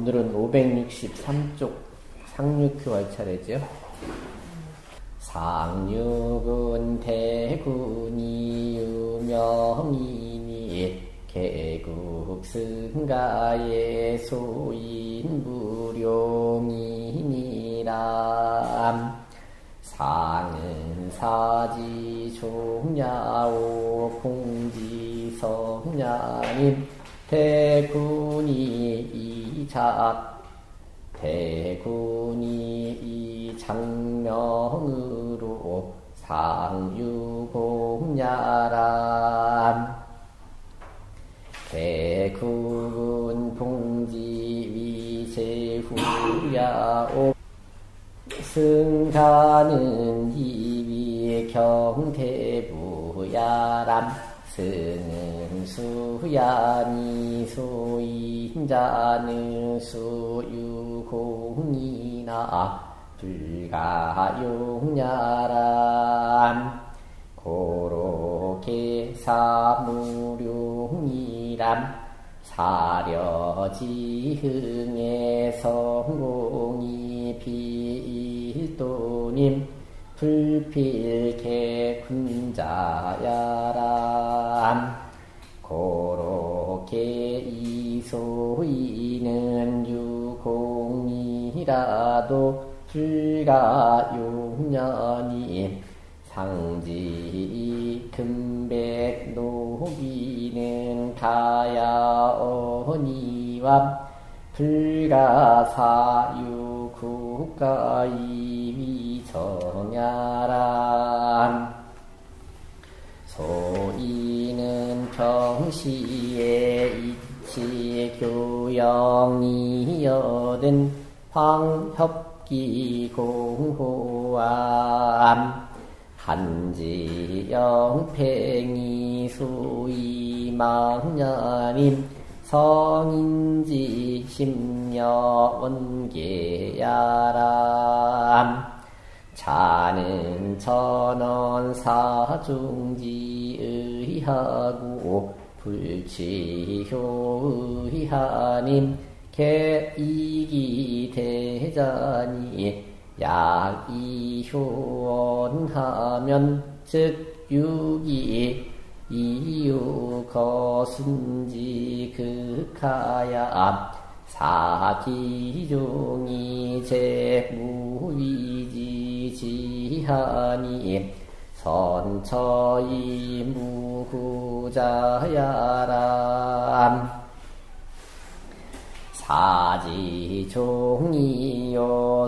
오늘은 563쪽 상륙교 할 차례죠. 상륙은 대군이 유명이니 개국 승가의 소인 무룡이니라 상은 사지 종야오 공지 성야님 대군이 이작 대군이 이 장명으로 상유공야람 대군 봉지 위세후야오. 승가는 이위 경태부야람. 스는 수야니 수인자는 수유공이나 불가용야람 고로케 사무룡이람 사려지흥의 성공이 필도님 불필개 군자야람 고로케 이소이는 유공이라도 불가용년이 상지 금백 노비는 가야어니와 불가사유 국가이 위 정야란 소이는 평시에 이치 교영이여든 황협기 공호암 한지영팽이 수이망냐님 성인지 심려원계야람 자는 천원 사중지의하고 불치효의하님 개이기 대자니 약이효원하면 즉 유기 이유 거순지 극하야 사기종이 제무위지 지하니 선처이 무구자야람. 사지종이요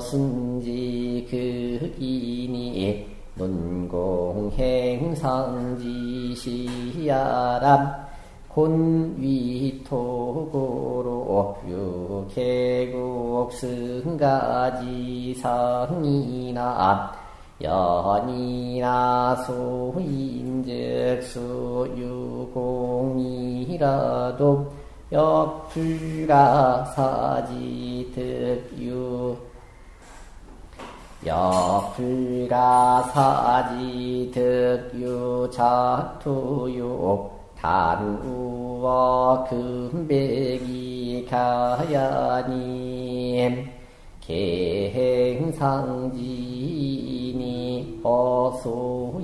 순지 극이니 논공행상지시야람 곤위토고로 유계국 승가지상이나 연이나 소인즉 수유공이라도 역불가 사지 득유 역불가 사지 득유 작투유 단우와 금백이 가야님 개행상지니 어소인즉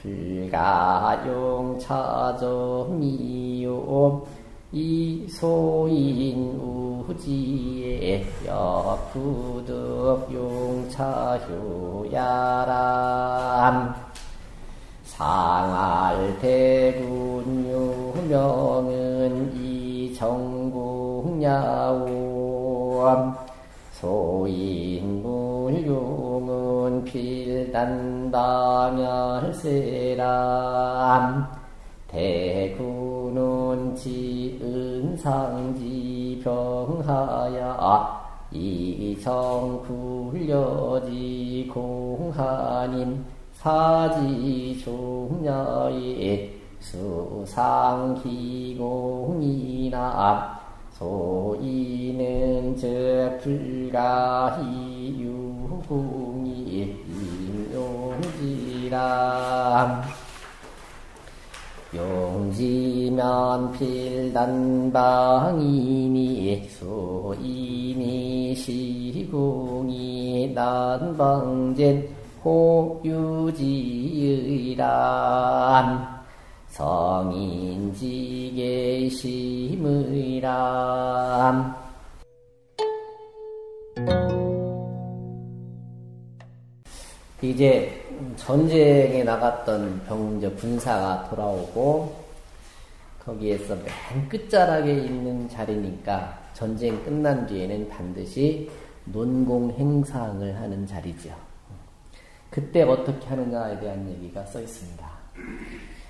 불가용 차점이요. 이소인 우지에 역부득 용차효야람 상알대군 유명은 이정공야오 소인물용은 필단당열세람 대구는 지은상지 병하야. 이정굴려지 공하님 사지 종야의 수상기공이나 소이는 즉 불가히 유공이 일용지람 용지면 필단방이니 소이니 시궁이 난방젠 혹유지의란 성인지계 심의란 이제 전쟁에 나갔던 병제 군사가 돌아오고 거기에서 맨 끝자락에 있는 자리니까 전쟁 끝난 뒤에는 반드시 논공 행상을 하는 자리죠. 그때 어떻게 하느냐에 대한 얘기가 써 있습니다.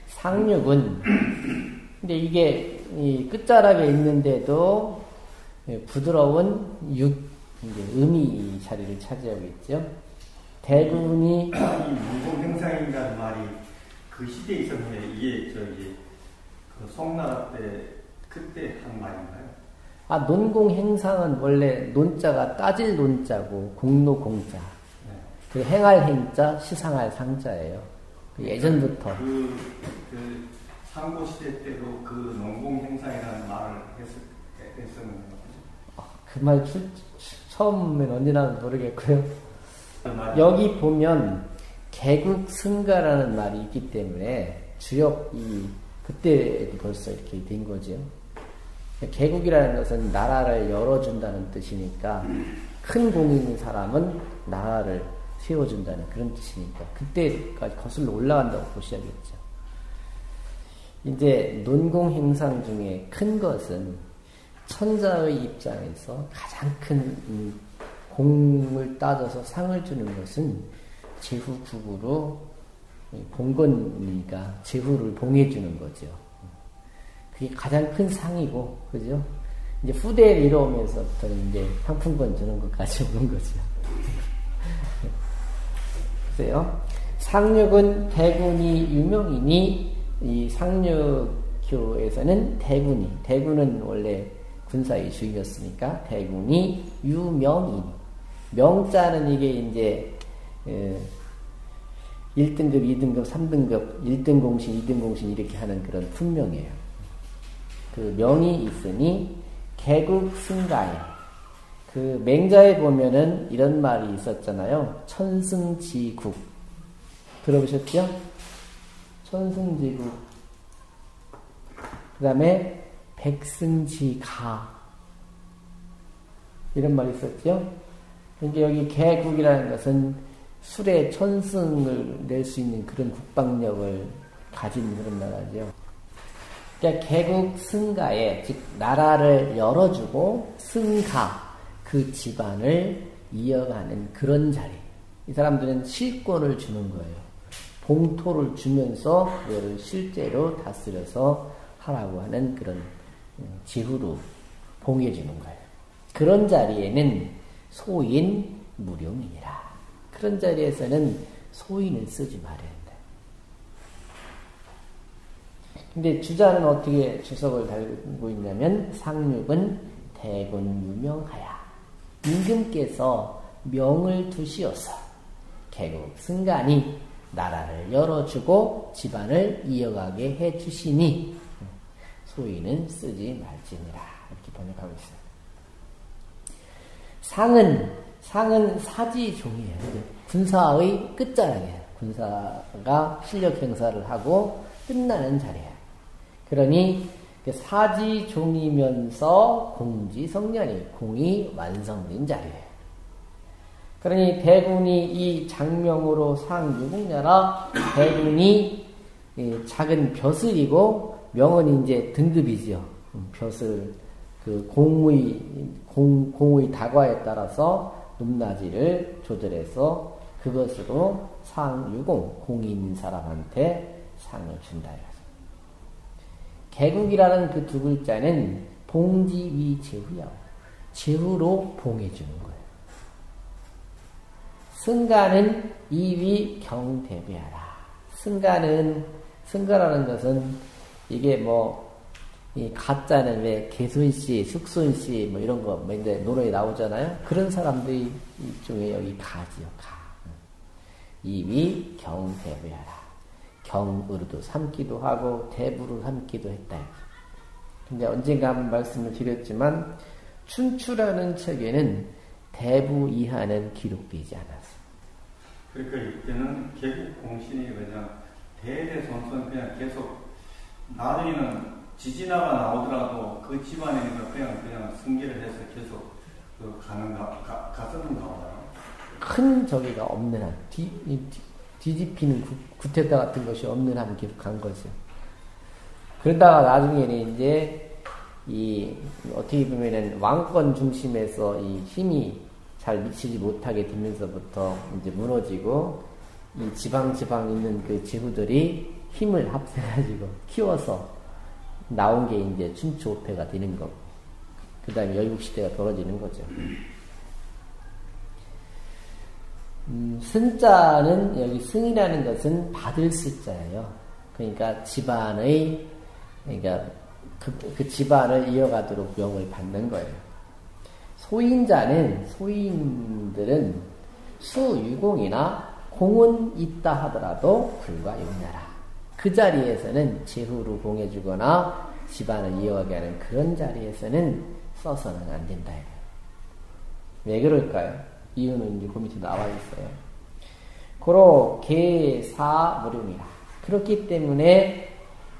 상륙은 근데 이게 끝자락에 있는데도 부드러운 육 음이 자리를 차지하고 있죠. 대군이 문공 행상인가는 말이 그 시대에 있었는데 이게 저기 그 송나라 때 그때 한 말인가요? 아 논공 행상은 원래 논자가 따질 논자고 공로 공자. 네. 그 행할 행자, 시상할 상자예요. 그 예전부터. 그, 그 상고 시대 때도 그 농공 행상이라는 말을 했, 했었는데. 아, 그말 처음엔 언제 나는 모르겠고요. 여기 보면 개국 승가라는 말이 있기 때문에 주역 이 그때 벌써 이렇게 된 거죠. 개국이라는 것은 나라를 열어준다는 뜻이니까 큰 있는 사람은 나라를 세워준다는 그런 뜻이니까 그때까지 거슬러 올라간다고 보셔야겠죠. 이제 논공 행상 중에 큰 것은 천자의 입장에서 가장 큰 공을 따져서 상을 주는 것은 제후국으로 봉건이니까 제후를 봉해주는 거죠. 그게 가장 큰 상이고, 그죠? 이제 후대를 이뤄오면서부터는 이제 상품권 주는 것까지 오는 거죠. 글쎄요. 상륙은 대군이 유명이니, 이 상륙교에서는 대군이, 대군은 원래 군사의 주인이었으니까 대군이 유명인, 명자는 이게 이제 1등급, 2등급, 3등급, 1등 공신, 2등 공신 이렇게 하는 그런 품명이에요. 그 명이 있으니 개국 승가에 그 맹자에 보면은 이런 말이 있었잖아요. 천승지국 들어보셨죠? 천승지국 그 다음에 백승지가 이런 말이 있었죠? 그러니까 여기 개국이라는 것은 술의 천승을 낼 수 있는 그런 국방력을 가진 그런 나라죠. 그러니까 개국 승가에 즉 나라를 열어주고 승가 그 집안을 이어가는 그런 자리. 이 사람들은 실권을 주는 거예요. 봉토를 주면서 그거를 실제로 다스려서 하라고 하는 그런 음, 지후로 봉해주는 거예요. 그런 자리에는 소인 무룡이니라. 그런 자리에서는 소인을 쓰지 말아야 한다. 근데 주자는 어떻게 주석을 달고 있냐면 상륙은 대군 유명하야. 임금께서 명을 두시어서 개국 승간이 나라를 열어주고 집안을 이어가게 해주시니 소인은 쓰지 말지니라. 이렇게 번역하고 있어요. 상은 상은 사지종이에요. 군사의 끝자락이에요. 군사가 실력 행사를 하고 끝나는 자리야. 그러니 사지종이면서 공지성년이 공이 완성된 자리예요. 그러니 대군이 이 장명으로 상유국녀라 대군이 작은 벼슬이고 명은 이제 등급이지요. 음, 벼슬 그 공의 공, 공의 다과에 따라서 높낮이를 조절해서 그것으로 상유공 있는 사람한테 상을 준다. 개국이라는 그 두 글자는 봉지위 제후야. 제후로 봉해주는 거예요. 승가는 이위 경대비하라. 승가는 승가라는 것은 이게 뭐이 가짜는 왜 개순 씨, 숙순 씨 뭐 이런 거뭐 이제 노래에 나오잖아요. 그런 사람들이 중에 여기 가지요. 가. 이위 경대배하라. 경으로도 삼기도 하고 대부로 삼기도 했다. 근데 언젠가 한번 말씀을 드렸지만 춘추라는 책에는 대부 이하는 기록되지 않았어. 그러니까 이때는 개국 공신이 그냥 대대손손 그냥 계속 나중에는 지진화가 나오더라도 그 집안에는 그냥 그냥 승계를 해서 계속 그 가는 가, 가 갔었는가 봐요. 큰 저기가 없는 한 뒤, 뒤, 뒤집히는 구, 구태타 같은 것이 없는 한간 거죠. 그러다가 나중에는 이제 이 어떻게 보면은 왕권 중심에서 이 힘이 잘 미치지 못하게 되면서부터 이제 무너지고 이 지방 지방 있는 그 지구들이 힘을 합해가지고 키워서 나온 게 이제 춘추오패가 되는 거. 그 다음에 열국시대가 벌어지는 거죠. 음, 승자는 여기 승이라는 것은 받을 승자예요. 그러니까 집안의 그러니까 그, 그 집안을 이어가도록 명을 받는 거예요. 소인자는 소인들은 수유공이나 공은 있다 하더라도 불과 용나라. 그 자리에서는 제후로 공해주거나 집안을 이어가게 하는 그런 자리에서는 써서는 안 된다. 왜 그럴까요? 이유는 이제 그 밑에 나와 있어요. 고로 개사 무lum이라. 그렇기 때문에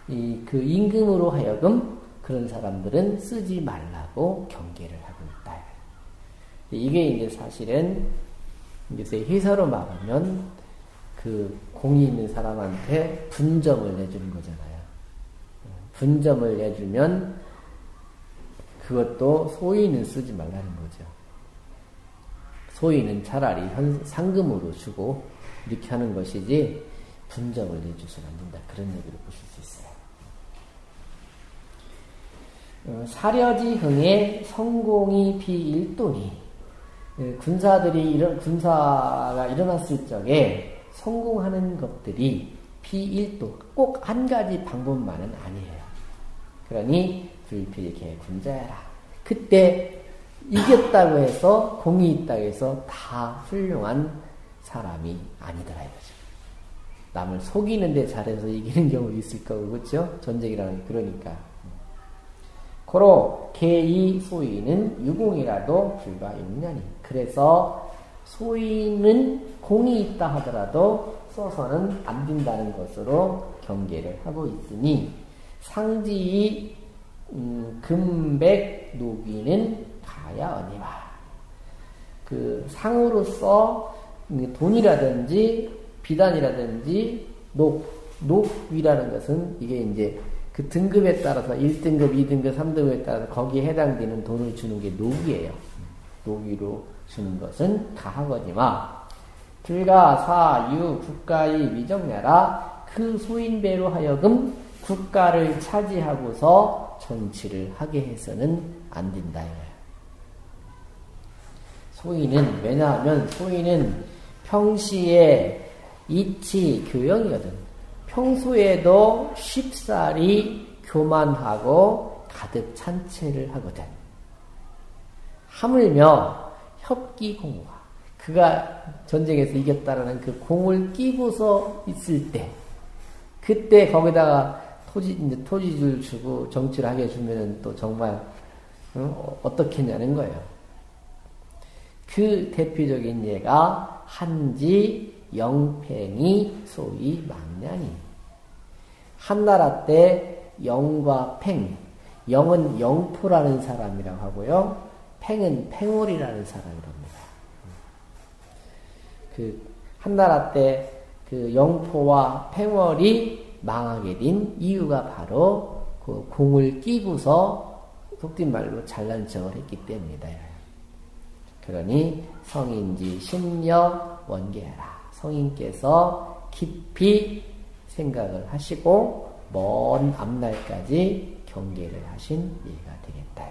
이 그 임금으로 하여금 그런 사람들은 쓰지 말라고 경계를 하고 있다. 이게 이제 사실은 이제 회사로 말하면 그 공이 있는 사람한테 분점을 내주는 거잖아요. 분점을 내주면 그것도 소위는 쓰지 말라는 거죠. 소위는 차라리 현, 상금으로 주고 이렇게 하는 것이지 분점을 내주서는 안 된다. 그런 얘기를 보실 수 있어요. 어, 사려지흥의 성공이 비일도니 예, 군사들이 일어, 군사가 일어났을 적에 성공하는 것들이 비일도 꼭 한 가지 방법만은 아니에요. 그러니 불필개 군자야라. 그때 이겼다고 해서 공이 있다고 해서 다 훌륭한 사람이 아니더라 이거죠. 남을 속이는데 잘해서 이기는 경우도 있을 거고 그렇죠? 전쟁이라는 게 그러니까. 고로 개이 소위는 유공이라도 불과 6년이. 그래서 소위는 공이 있다 하더라도 써서는 안 된다는 것으로 경계를 하고 있으니 상지의 음, 금백 노비는 가야 어니와. 그 상으로서 돈이라든지 비단이라든지 녹, 녹위라는 것은 이게 이제 그 등급에 따라서 1등급, 2등급, 3등급에 따라서 거기에 해당되는 돈을 주는 게 녹이에요. 녹위로 주는 것은 가하거니와 불가 사유 국가의 위정야라 그 소인배로 하여금 국가를 차지하고서 정치를 하게 해서는 안 된다. 소인은 왜냐하면 소인은 평시에 이치 교영이거든. 평소에도 쉽사리 교만하고 가득 찬채를 하거든. 하물며 협기공화. 그가 전쟁에서 이겼다라는 그 공을 끼고서 있을 때, 그때 거기다가 토지, 이제 토지를 주고 정치를 하게 해주면 또 정말, 어, 어떻겠냐는 거예요. 그 대표적인 예가 한지 영팽이 소위 망냐니. 한나라 때 영과 팽, 영은 영포라는 사람이라고 하고요. 팽은 팽월이라는 사람이랍니다. 그 한나라 때 그 영포와 팽월이 망하게 된 이유가 바로 그 공을 끼고서 속된 말로 잘난 척을 했기 때문이다. 그러니 성인지 심력 원계하라. 성인께서 깊이 생각을 하시고 먼 앞날까지 경계를 하신 예가 되겠다.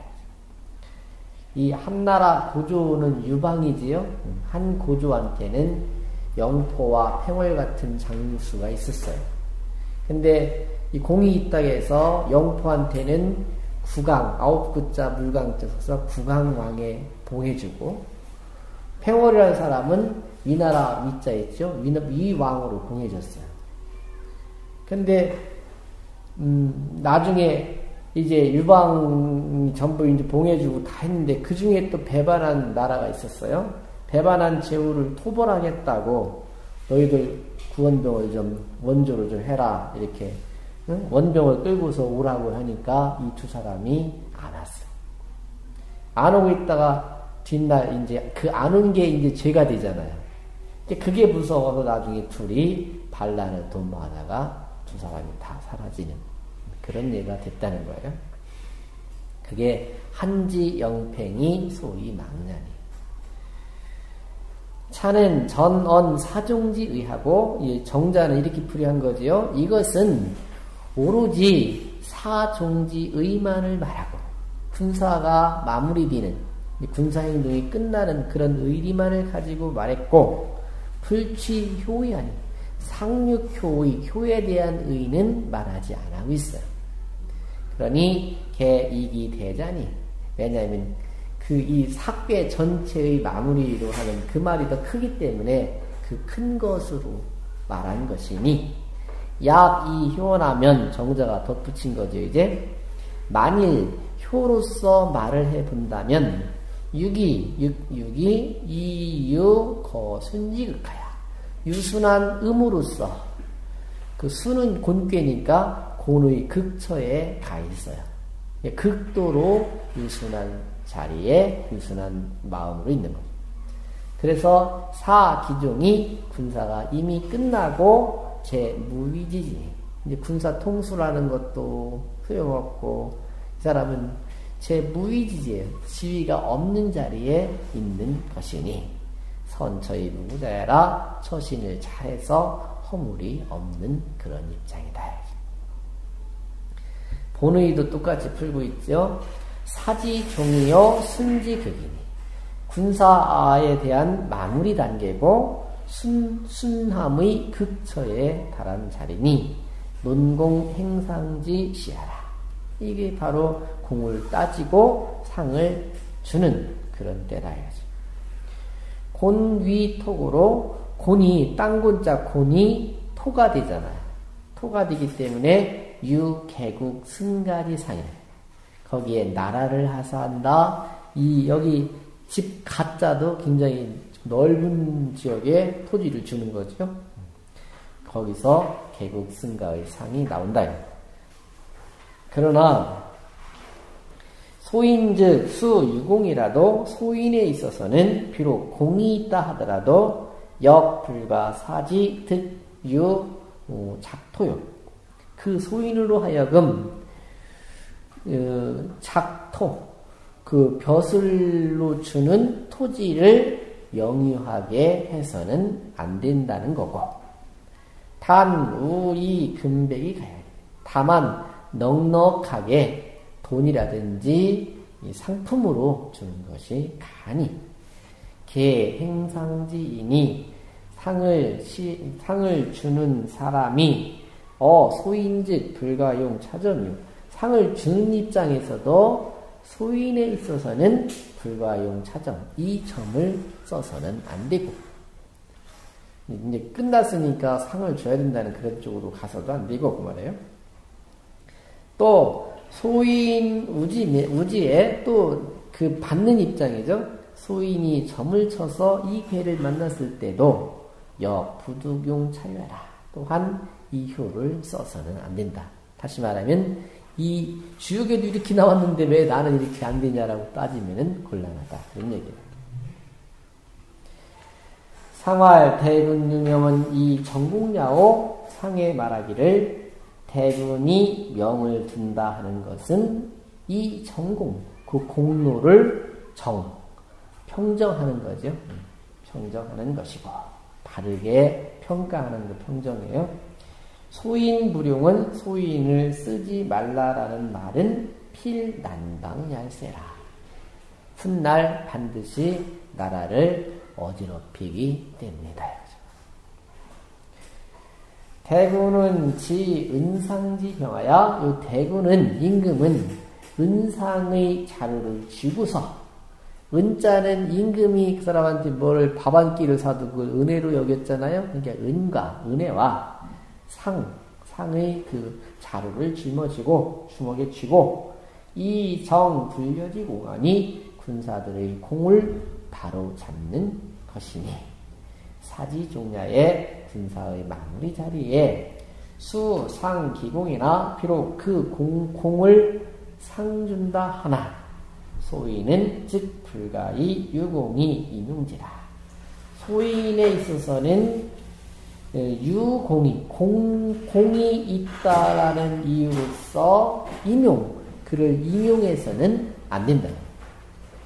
이 한나라 고조는 유방이지요. 한 고조한테는 영포와 팽월 같은 장수가 있었어요. 근데 이 공이 있다고 해서 영포한테는 구강, 아홉 구자 물강 뜻에서 구강왕에 봉해주고 팽월이라는 사람은 위나라 위자 있죠? 위 왕으로 봉해졌어요. 근데, 음, 나중에 이제 유방 전부 이제 봉해주고 다 했는데 그 중에 또 배반한 나라가 있었어요. 배반한 제후를 토벌하겠다고 너희들 구원병을 좀 원조로 좀 해라 이렇게 응? 원병을 끌고서 오라고 하니까 이 두 사람이 안 왔어요. 안 오고 있다가 뒷날 이제 그 안 온 게 이제 죄가 되잖아요. 그게 무서워서 나중에 둘이 반란을 도모하다가 두 사람이 다 사라지는 그런 예가 됐다는 거예요. 그게 한지 영팽이 소위 망년이. 차는 전언 사종지 의하고 정자는 이렇게 풀이한 거지요. 이것은 오로지 사종지의만을 말하고 군사가 마무리되는 군사행동이 끝나는 그런 의리만을 가지고 말했고 불취효의하니 상륙효의 효에 대한 의는 말하지 않고 있어요. 그러니 개이기 대자니 왜냐하면 그 이 삭배 전체의 마무리로 하는 그 말이 더 크기 때문에 그 큰 것으로 말한 것이니 약이 효나면 정자가 덧붙인 거죠 이제 만일 효로서 말을 해본다면 유기 유, 유기 이유 거순지극하야 유순한 음으로서 그 수는 곤괴니까 곤의 극처에 가 있어요. 예, 극도로 유순한 자리에 유순한 마음으로 있는 거죠. 그래서 사기종이 군사가 이미 끝나고 제 무위지지. 이제 군사 통수라는 것도 소용없고 이 사람은 제 무위지지예요. 지위가 없는 자리에 있는 것이니 선처의 무자라 처신을 잘해서 허물이 없는 그런 입장이다. 본의도 똑같이 풀고 있죠. 사지 종이요 순지 극이니 군사에 대한 마무리 단계고 순, 순함의 극처에 달한 자리니 논공 행상지 시하라. 이게 바로 공을 따지고 상을 주는 그런 때다. 곤위톡으로 곤이 땅곤자 곤이 토가 되잖아요. 토가 되기 때문에 유개국 승가리상에 거기에 나라를 하사한다. 이 여기 집 가짜도 굉장히 넓은 지역에 토지를 주는 거죠. 거기서 개국 승가의 상이 나온다. 그러나 소인즉 수유공이라도 소인에 있어서는 비록 공이 있다 하더라도 역불과 사지 득유 어, 작토요. 그 소인으로 하여금 어, 작토 그 벼슬로 주는 토지를 영유하게 해서는 안 된다는 거고 단 우이 금백이 가야 돼. 다만 넉넉하게 돈이라든지 상품으로 주는 것이 가니 개 행상지이니 상을 시, 상을 주는 사람이 어 소인즉 불가용 차점유 상을 주는 입장에서도 소인에 있어서는 불가용 차점 이 점을 써서는 안 되고 이제 끝났으니까 상을 줘야 된다는 그런 쪽으로 가서도 안 되고 그 말이에요. 또 소인 우지 우지에 또 그 받는 입장이죠. 소인이 점을 쳐서 이 개를 만났을 때도 여 부득용 차려라. 또한 이 효를 써서는 안 된다. 다시 말하면 이 주역에도 이렇게 나왔는데 왜 나는 이렇게 안 되냐라고 따지면은 곤란하다. 그런 얘기예요. 상활 대군 유명은 이 정국야오 상에 말하기를 대군이 명을 둔다 하는 것은 이 전공, 그 공로를 정, 평정하는 거죠. 평정하는 것이고, 바르게 평가하는 그 평정이에요. 소인불용은 소인을 쓰지 말라라는 말은 필난방얄세라. 훗날 반드시 나라를 어지럽히기 때문이다. 대구는 지 은상지 병하야 이 대구는 임금은 은상의 자루를 쥐고서 은자는 임금이 그 사람한테 뭘밥한 끼를 그걸 은혜로 여겼잖아요. 그러니까 은과 은혜와 상, 상의 그 자루를 짊어지고 주먹에 쥐고 이 정 불려지고 하니 군사들의 공을 바로 잡는 것이니 사지 종야의 군사의 마무리 자리에 수, 상, 기공이나 비록 그 공, 공을 상준다 하나 소인은 즉 불가히 유공이 이능지라. 소인에 있어서는 어, 유공이 공, 공이 있다라는 이유로서 임용 그를 임용해서는 안 된다.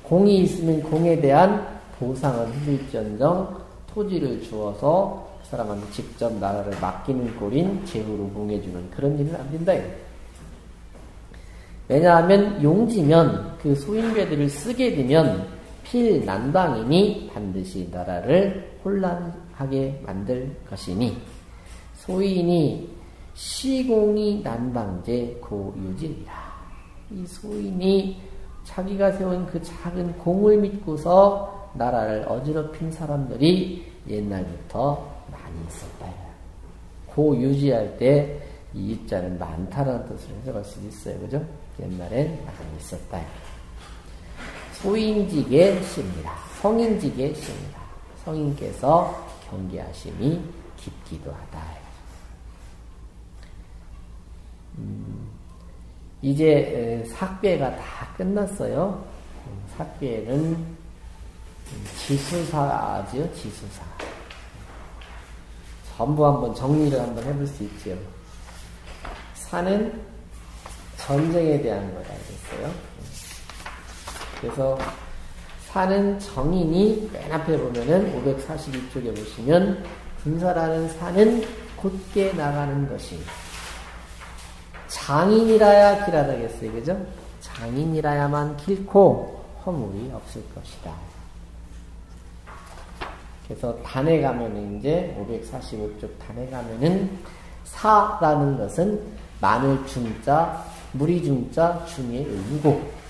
공이 있으면 공에 대한 보상을 해줄지언정 토지를 주어서 그 사람한테 직접 나라를 맡기는 꼴인 제후로 공해주는 그런 일은 안 된다. 왜냐하면 용지면 그 소인배들을 쓰게 되면 필난방이니 반드시 나라를 혼란 하게 만들 것이니 소인이 시공이 난방제 고유지이라. 이 소인이 자기가 세운 그 작은 공을 믿고서 나라를 어지럽힌 사람들이 옛날부터 많이 있었다. 고유지할 때 이 입자는 많다라는 뜻을 해석할 수 있어요. 그죠? 옛날엔 많이 있었다. 소인직의 시입니다. 성인직의 시입니다. 성인께서 경계하심이 깊기도 하다. 음, 이제 삭배가 다 끝났어요. 삭배는 지수사죠, 지수사. 전부 한번 정리를 한번 해볼 수 있죠. 사는 전쟁에 대한 걸 알겠어요. 그래서 사는 정인이 맨 앞에 보면은 542쪽에 보시면 군사라는 사는 곧게 나가는 것이 장인이라야 길하다겠어요. 그죠? 장인이라야만 길고 허물이 없을 것이다. 그래서 단에 가면 이제 545쪽 단에 가면은 사라는 것은 마늘 중자, 무리 중자 중의 의미고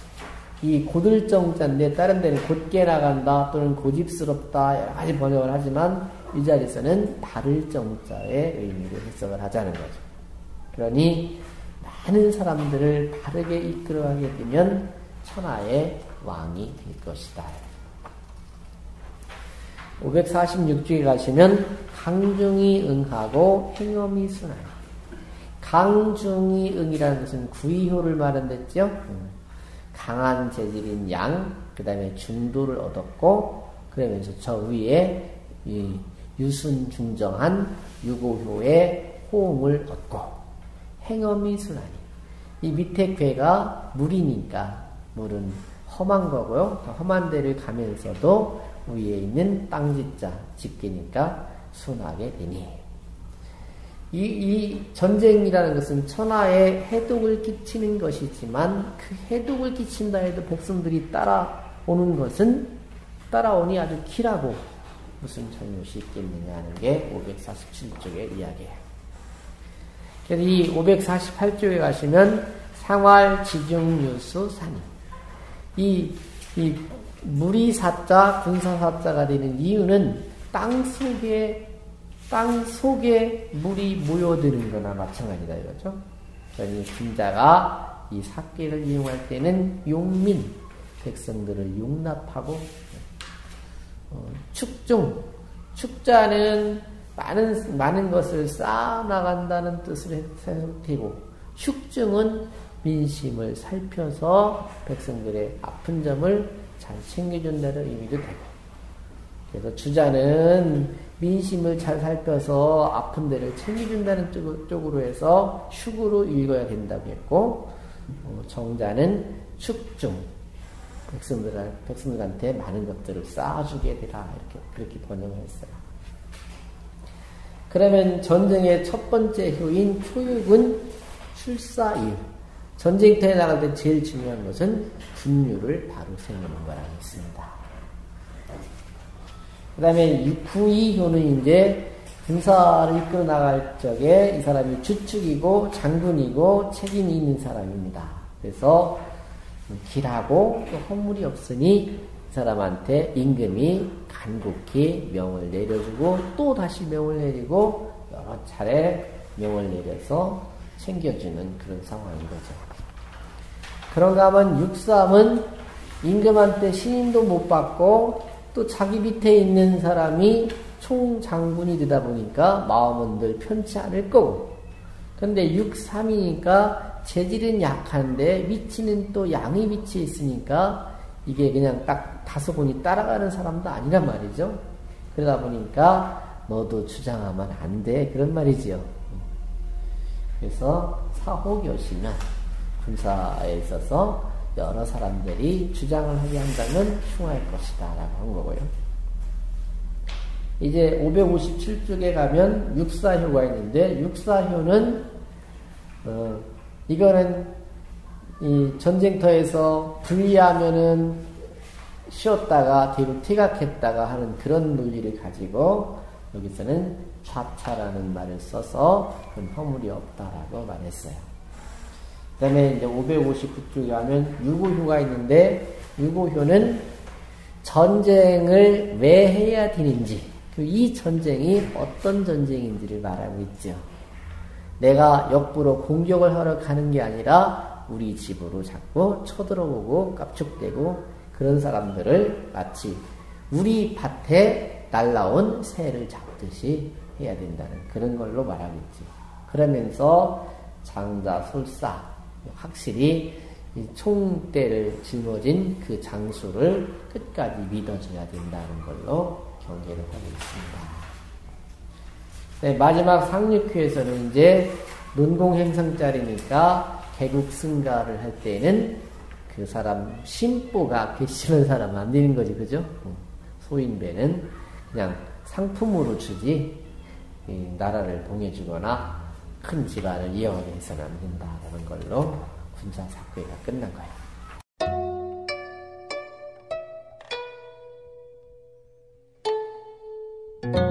이 고들정자인데 다른 데는 곧게 나간다 또는 고집스럽다 여러 가지 번역을 하지만 이 자리에서는 다를 정자의 의미로 해석을 하자는 거죠. 그러니 많은 사람들을 바르게 이끌어가게 되면 천하의 왕이 될 것이다. 546쪽에 가시면 강중이 응하고 행엄이 순하니 강중이 응이라는 것은 구이효를 말한댔죠. 강한 재질인 양, 그 다음에 중도를 얻었고 그러면서 저 위에 유순중정한 유고효의 호응을 얻고 행엄이 순하니. 이 밑에 괴가 물이니까 물은 험한 거고요. 험한 데를 가면서도 위에 있는 땅짓자 집기니까 순하게 되니. 이, 이 전쟁이라는 것은 천하에 해독을 끼치는 것이지만 그 해독을 끼친다 해도 백성들이 따라오는 것은 따라오니 아주 길하고 무슨 잘못이 있겠느냐 하는 게 547쪽의 이야기예요. 그래서 이 548쪽에 가시면 상활 지중유수 산이 이, 이 물이 사자, 군사 사자가 되는 이유는 땅 속에 땅 속에 물이 모여드는 거나 마찬가지다 이거죠. 그러니 진자가 이 삭계를 이용할 때는 용민 백성들을 용납하고 어, 축중 축자는 많은, 많은 것을 쌓아나간다는 뜻을 해석되고, 축증은 민심을 살펴서 백성들의 아픈 점을 잘 챙겨준다는 의미도 되고, 그래서 주자는 민심을 잘 살펴서 아픈 데를 챙겨준다는 쪽으로 해서 축으로 읽어야 된다고 했고, 어, 정자는 축중, 백성들, 백성들한테 많은 것들을 쌓아주게 되라, 이렇게, 그렇게 번역을 했어요. 그러면 전쟁의 첫 번째 효인 표육은 출사일. 전쟁터에 나갈 때 제일 중요한 것은 분류를 바로 세우는 거라고 했습니다. 그 다음에 구이효는 이제 군사를 이끌어 나갈 적에 이 사람이 주축이고 장군이고 책임이 있는 사람입니다. 그래서 길하고 또 허물이 없으니 사람한테 임금이 간곡히 명을 내려주고 또 다시 명을 내리고 여러 차례 명을 내려서 챙겨주는 그런 상황인 거죠. 그런가 하면 육삼은 임금한테 신임도 못 받고 또 자기 밑에 있는 사람이 총장군이 되다 보니까 마음은 늘 편치 않을 거고 근데 6-3이니까 재질은 약한데 위치는 또 양의 위치에 있으니까 이게 그냥 딱 다소분이 따라가는 사람도 아니란 말이죠. 그러다 보니까 너도 주장하면 안 돼. 그런 말이지요. 그래서 사호교시는 군사에 있어서 여러 사람들이 주장을 하게 한다면 흉할 것이다. 라고 한 거고요. 이제 557쪽에 가면 육사효가 있는데 육사효는 어, 이거는 이 전쟁터에서 불리하면은 쉬었다가 뒤로 퇴각했다가 하는 그런 논리를 가지고 여기서는 좌차라는 말을 써서 그런 허물이 없다라고 말했어요. 그 다음에 이제 559쪽에 가면 유고효가 있는데 유고효는 전쟁을 왜 해야 되는지 그이 전쟁이 어떤 전쟁인지를 말하고 있죠. 내가 역부로 공격을 하러 가는 게 아니라 우리 집으로 자꾸 쳐들어오고 깝죽대고 그런 사람들을 마치 우리 밭에 날라온 새를 잡듯이 해야 된다는 그런 걸로 말하고 있죠. 그러면서 장자 솔사 확실히 총대를 짊어진 그 장수를 끝까지 믿어줘야 된다는 걸로 경계를 하고 있습니다. 네, 마지막 상륙회에서는 이제 논공행성짜리니까 개국 승가를 할 때는 그 사람 심보가 싫은 사람 안 되는 거지, 그죠? 소인배는 그냥 상품으로 주지 나라를 봉해주거나 큰 집안을 이어가게 해서는 안 된다 나오는 걸로 군산 사구회가 끝난 거예요. 음.